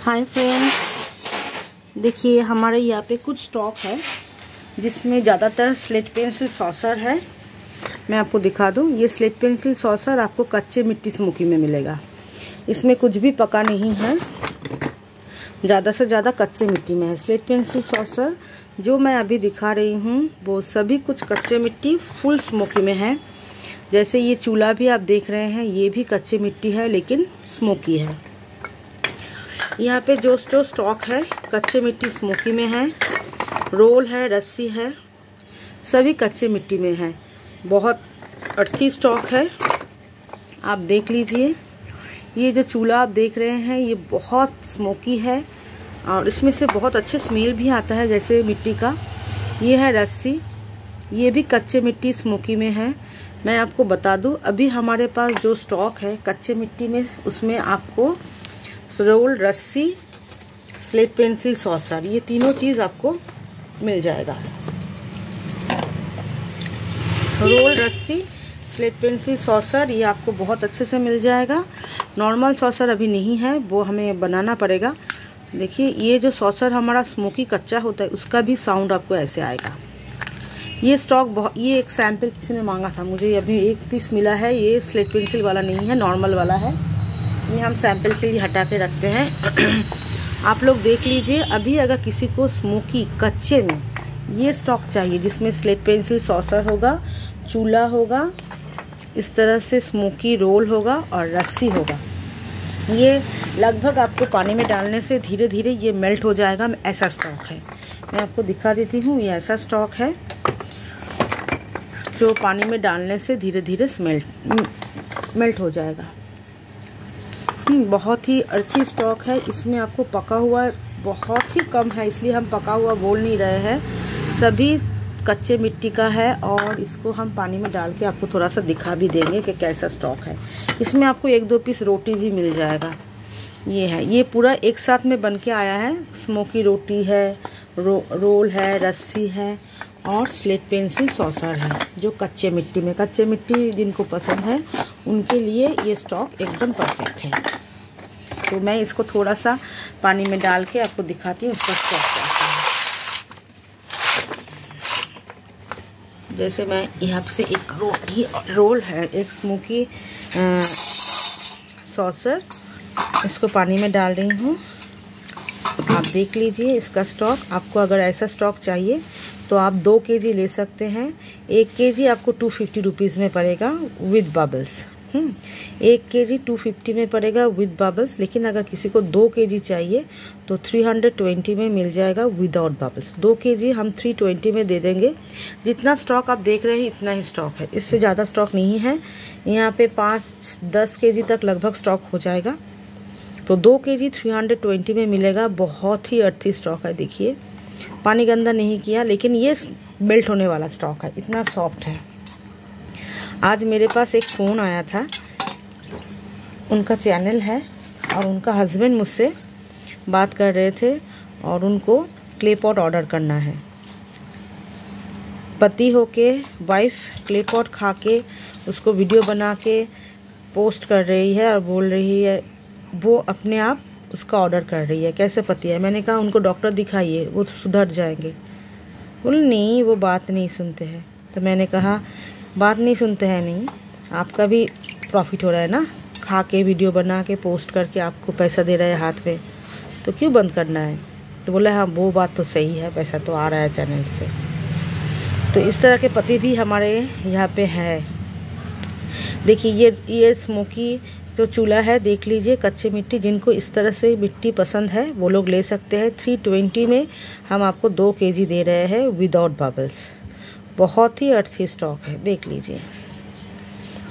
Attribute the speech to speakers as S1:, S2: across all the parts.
S1: Hi friends देखिए, हमारे यहाँ पे कुछ स्टॉक है, जिसमें ज़्यादातर स्लेट पेंसिल सॉसर है। मैं आपको दिखा दूँ, ये स्लेट पेंसिल सॉसर आपको कच्चे मिट्टी स्मोकी में मिलेगा। इसमें कुछ भी पका नहीं है। ज़्यादा से ज़्यादा कच्चे मिट्टी में है। स्लेट पेंसिल सॉसर जो मैं अभी दिखा रही हूँ, वो सभी कुछ कच्चे मिट्टी फुल स्मोकी में है। जैसे ये चूल्हा भी आप देख रहे हैं, ये भी कच्चे मिट्टी है, लेकिन स्मोकी है। यहाँ पे जो जो स्टॉक है, कच्चे मिट्टी स्मोकी में है रोल है, रस्सी है, सभी कच्चे मिट्टी में है। बहुत अर्थी स्टॉक है। आप देख लीजिए। ये जो चूल्हा आप देख रहे हैं, ये बहुत स्मोकी है और इसमें से बहुत अच्छे स्मेल भी आता है जैसे मिट्टी का। ये है रस्सी। ये भी कच्चे मिट्टी स्मोकी में है। मैं आपको बता दूँ, अभी हमारे पास जो स्टॉक है, कच्चे मिट्टी में, उसमें आपको रोल रस्सी स्लेट पेंसिल सॉसर ये तीनों चीज़ आपको मिल जाएगा। रोल रस्सी स्लेट पेंसिल सॉसर ये आपको बहुत अच्छे से मिल जाएगा। नॉर्मल सॉसर अभी नहीं है, वो हमें बनाना पड़ेगा। देखिए, ये जो सॉसर हमारा स्मोकी कच्चा होता है, उसका भी साउंड आपको ऐसे आएगा। ये स्टॉक बहुत ये एक सैंपल किसी ने मांगा था, मुझे अभी एक पीस मिला है, ये स्लेट पेंसिल वाला नहीं है नॉर्मल वाला है। ये हम सैंपल के लिए हटा के रखते हैं। आप लोग देख लीजिए, अभी अगर किसी को स्मोकी कच्चे में ये स्टॉक चाहिए, जिसमें स्लेट पेंसिल, सॉसर होगा, चूल्हा होगा, इस तरह से स्मोकी रोल होगा और रस्सी होगा। ये लगभग आपको पानी में डालने से धीरे धीरे ये मेल्ट हो जाएगा। ऐसा स्टॉक है। मैं आपको दिखा देती हूँ, ये ऐसा स्टॉक है, जो पानी में डालने से धीरे धीरे स्मेल्ट, मेल्ट हो जाएगा। बहुत ही अच्छी स्टॉक है। इसमें आपको पका हुआ बहुत ही कम है इसलिए हम पका हुआ बोल नहीं रहे हैं। सभी कच्चे मिट्टी का है और इसको हम पानी में डाल के आपको थोड़ा सा दिखा भी देंगे कि कैसा स्टॉक है। इसमें आपको एक दो पीस रोटी भी मिल जाएगा। ये है ये पूरा एक साथ में बन के आया है। स्मोकी रोटी है रो, रोल है रस्सी है और स्लेट पेंसिल सॉसर है जो कच्चे मिट्टी में कच्चे मिट्टी जिनको पसंद है। उनके लिए ये स्टॉक एकदम परफेक्ट है। तो मैं इसको थोड़ा सा पानी में डाल के आपको दिखाती हूँ उसका स्टॉक है। जैसे मैं यहाँ से एक रोटी, रोल है, एक स्मोकी सॉसर इसको पानी में डाल रही हूँ। आप देख लीजिए इसका स्टॉक आपको अगर ऐसा स्टॉक चाहिए तो आप दो के जी ले सकते हैं। एक के जी आपको टू फिफ्टी रुपीज़ में पड़ेगा विद बबल्स एक के जी टू फिफ्टी में पड़ेगा विद बबल्स लेकिन अगर किसी को दो के जी चाहिए तो थ्री हंड्रेड ट्वेंटी में मिल जाएगा विदाउट बबल्स दो के जी हम थ्री ट्वेंटी में दे देंगे। जितना स्टॉक आप देख रहे हैं, इतना ही स्टॉक है। इससे ज़्यादा स्टॉक नहीं है। यहाँ पे पाँच दस के जी तक लगभग स्टॉक हो जाएगा। तो दो के जी थ्री हंड्रेड ट्वेंटी में मिलेगा। बहुत ही अर्थी स्टॉक है, देखिए। पानी गंदा नहीं किया, लेकिन ये बेल्ट होने वाला स्टॉक है। इतना सॉफ्ट है। आज मेरे पास एक फ़ोन आया था। उनका चैनल है और उनका हस्बैंड मुझसे बात कर रहे थे और उनको क्ले पॉट ऑर्डर करना है। पति हो के वाइफ क्ले पॉट खा के उसको वीडियो बना के पोस्ट कर रही है और बोल रही है, वो अपने आप उसका ऑर्डर कर रही है, कैसे पति है? मैंने कहा, उनको डॉक्टर दिखाइए, वो तो सुधर जाएँगे. बोले, नहीं, वो बात नहीं सुनते हैं। तो मैंने कहा, बात नहीं सुनते हैं, नहीं। आपका भी प्रॉफिट हो रहा है ना? खा के वीडियो बना के पोस्ट करके आपको पैसा दे रहे हैं हाथ में तो क्यों बंद करना है? तो बोला हाँ वो बात तो सही है, पैसा तो आ रहा है चैनल से। तो इस तरह के पति भी हमारे यहाँ पे है। देखिए, ये ये स्मोकी जो चूल्हा है, देख लीजिए, कच्चे मिट्टी जिनको इस तरह से मिट्टी पसंद है, वो लोग ले सकते हैं। थ्री ट्वेंटी में हम आपको दो केजी दे रहे हैं विदाउट बबल्स बहुत ही अच्छी स्टॉक है, देख लीजिए।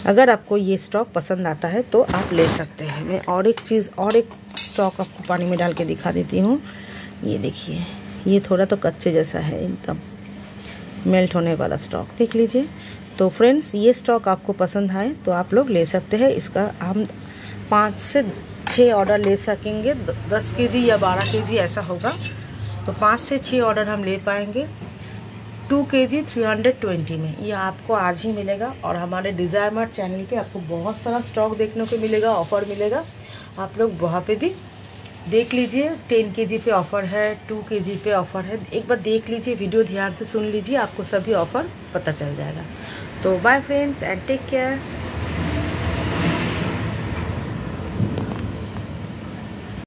S1: अगर आपको ये स्टॉक पसंद आता है तो आप ले सकते हैं। मैं और एक चीज़, और एक स्टॉक आपको पानी में डाल के दिखा देती हूँ। ये देखिए, ये थोड़ा तो कच्चे जैसा है, एकदम मेल्ट होने वाला स्टॉक देख लीजिए। तो फ्रेंड्स ये स्टॉक आपको पसंद आए तो आप लोग ले सकते हैं। इसका हम पाँच से छः ऑर्डर ले सकेंगे। दस के जी या बारह के जी ऐसा होगा। तो पाँच से छः ऑर्डर हम ले पाएँगे। टू के जी थ्री हंड्रेड ट्वेंटी में। ये आपको आज ही मिलेगा और हमारे डिज़ायर मार्ट चैनल पे आपको बहुत सारा स्टॉक देखने को मिलेगा ऑफ़र मिलेगा। आप लोग वहाँ पे भी देख लीजिए, टेन के जी पे ऑफ़र है, टू के जी पे ऑफ़र है। एक बार देख लीजिए, वीडियो ध्यान से सुन लीजिए, आपको सभी ऑफ़र पता चल जाएगा। तो bye friends and take care